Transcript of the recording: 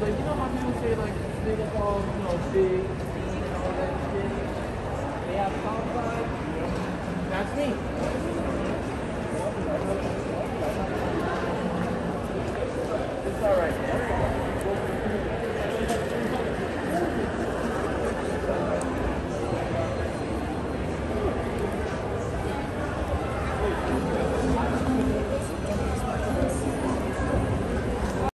Like, you know how people say, like, niggas balls, you know, big, and all that shit? They have soft? That's me.